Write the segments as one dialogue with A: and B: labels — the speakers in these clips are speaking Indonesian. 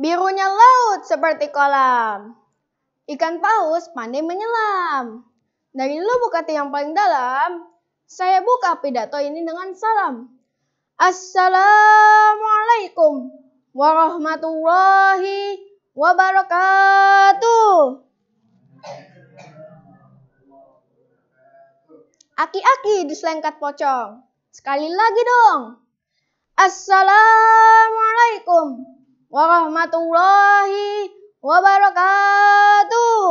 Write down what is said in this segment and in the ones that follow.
A: Birunya laut seperti kolam. Ikan paus pandai menyelam. Dari lubuk hati yang paling dalam, saya buka pidato ini dengan salam. Assalamualaikum warahmatullahi wabarakatuh. Aki-aki diselengkat pocong. Sekali lagi dong. Assalamualaikum warahmatullahi wabarakatuh.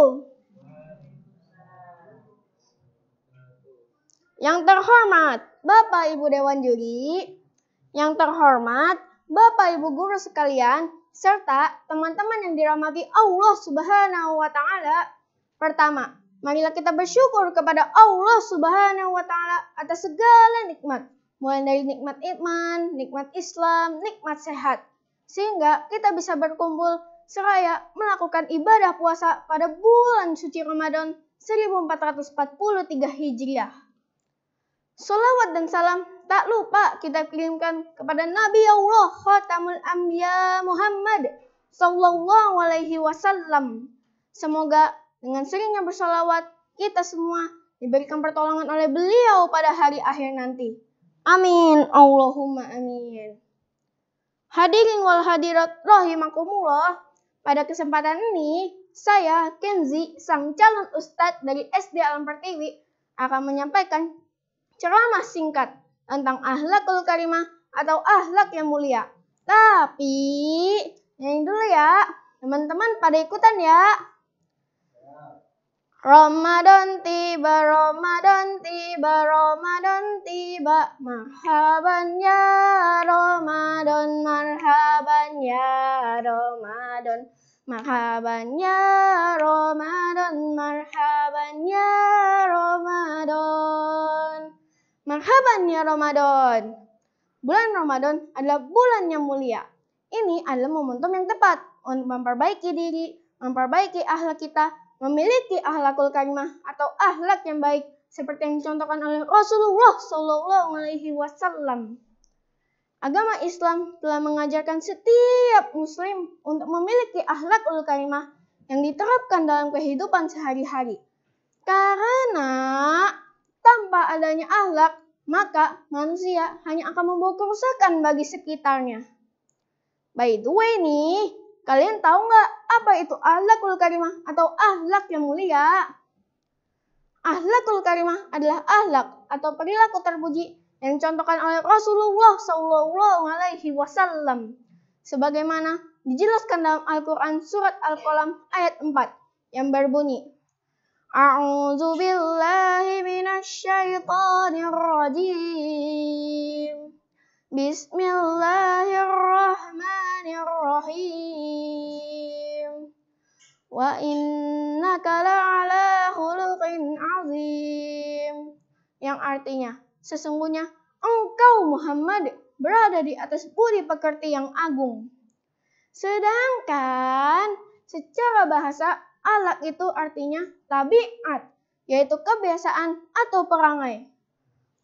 A: Yang terhormat Bapak Ibu Dewan Juri, yang terhormat Bapak Ibu guru sekalian, serta teman-teman yang dirahmati Allah Subhanahu wa taala. Pertama, Marilah kita bersyukur kepada Allah Subhanahu wa taala atas segala nikmat, mulai dari nikmat iman, nikmat Islam, nikmat sehat. Sehingga kita bisa berkumpul seraya melakukan ibadah puasa pada bulan suci Ramadan 1443 Hijriah. Salawat dan salam tak lupa kita kirimkan kepada Nabi Allah Khatamul Anbiya Muhammad sallallahu alaihi wasallam. Semoga dengan seringnya bersolawat, kita semua diberikan pertolongan oleh beliau pada hari akhir nanti. Amin. Allahumma amin. Hadirin wal hadirat rahimakumullah. Pada kesempatan ini, saya Kenzi, sang calon ustadz dari SD Alam Pertiwi, akan menyampaikan ceramah singkat tentang ahlakul karimah atau ahlak yang mulia. Tapi, nyanyi dulu ya. Teman-teman pada ikutan ya. Ramadan tiba, Ramadan tiba, Ramadan tiba, marhaban ya Ramadan, marhaban ya Ramadan, marhaban ya Ramadan, marhaban ya Ramadan, marhaban ya Ramadan. Bulan Ramadan adalah bulan yang mulia. Ini adalah momentum yang tepat untuk memperbaiki diri, memperbaiki akhlak kita, memiliki ahlakul karimah atau ahlak yang baik seperti yang dicontohkan oleh Rasulullah Shallallahu Alaihi Wasallam. Agama Islam telah mengajarkan setiap muslim untuk memiliki ahlakul karimah yang diterapkan dalam kehidupan sehari-hari. Karena tanpa adanya ahlak, maka manusia hanya akan membawa kerusakan bagi sekitarnya. By the way nih, Kalian tahu nggak apa itu ahlakul karimah atau ahlak yang mulia? Ahlakul karimah adalah ahlak atau perilaku terpuji yang dicontohkan oleh Rasulullah Shallallahu Alaihi Wasallam, sebagaimana dijelaskan dalam Al-Quran surat Al-Qalam ayat 4 yang berbunyi A'udzu billahi minasyaitonir rajim Bismillahirrahmanirrahim. Wa innaka la'ala khuluqin azim. Yang artinya, sesungguhnya engkau Muhammad berada di atas budi pekerti yang agung. Sedangkan secara bahasa alak itu artinya tabiat, yaitu kebiasaan atau perangai.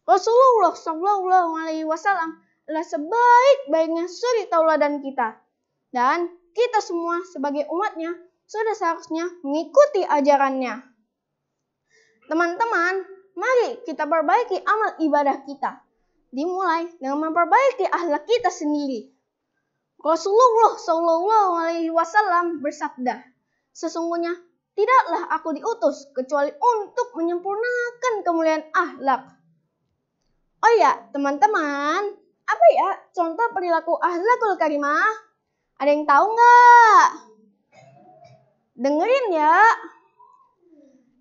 A: Rasulullah Shallallahu Alaihi Wasallam adalah sebaik-baiknya suri tauladan kita. Dan kita semua sebagai umatnya sudah seharusnya mengikuti ajarannya. Teman-teman, mari kita perbaiki amal ibadah kita. Dimulai dengan memperbaiki akhlak kita sendiri. Rasulullah Shallallahu Alaihi Wasallam bersabda, sesungguhnya tidaklah aku diutus kecuali untuk menyempurnakan kemuliaan akhlak. Oh ya, teman-teman, apa ya contoh perilaku ahlakul karimah? Ada yang tahu nggak? Dengerin ya.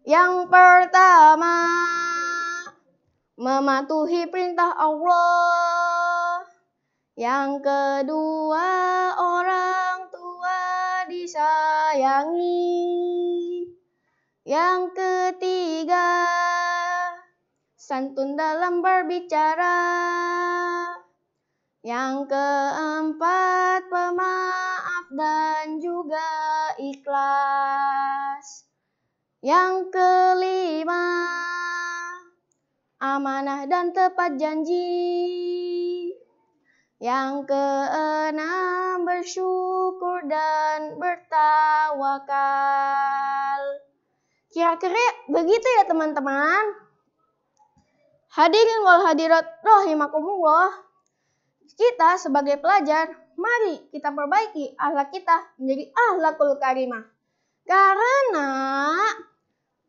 A: Yang pertama, mematuhi perintah Allah. Yang kedua, orang tua disayangi. Yang ketiga, santun dalam berbicara. Yang keempat, pemaaf dan juga ikhlas. Yang kelima, amanah dan tepat janji. Yang keenam, bersyukur dan bertawakal. Kira-kira begitu ya teman-teman. Hadirin wal hadirat rahimakumullah. Kita sebagai pelajar, mari kita perbaiki akhlak kita menjadi akhlakul karimah. Karena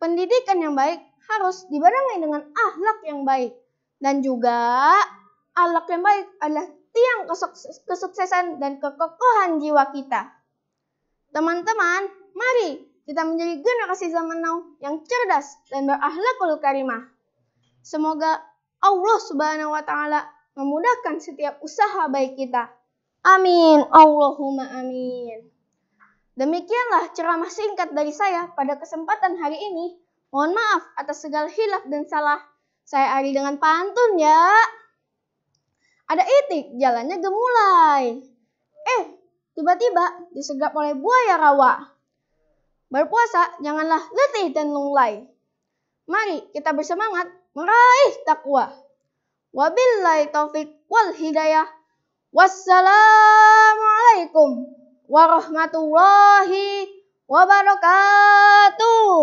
A: pendidikan yang baik harus dibarengi dengan akhlak yang baik. Dan juga akhlak yang baik adalah tiang kesuksesan dan kekokohan jiwa kita. Teman-teman, mari kita menjadi generasi zaman now yang cerdas dan berakhlakul karimah. Semoga Allah Subhanahu wa taala memudahkan setiap usaha baik kita. Amin. Allahumma amin. Demikianlah ceramah singkat dari saya pada kesempatan hari ini. Mohon maaf atas segala hilaf dan salah. Saya Ari dengan pantun ya. Ada itik, jalannya gemulai. Eh, tiba-tiba disergap oleh buaya rawa. Berpuasa janganlah letih dan lunglai. Mari kita bersemangat meraih takwa. Wabillahi taufik wal hidayah. Wassalamualaikum warahmatullahi wabarakatuh.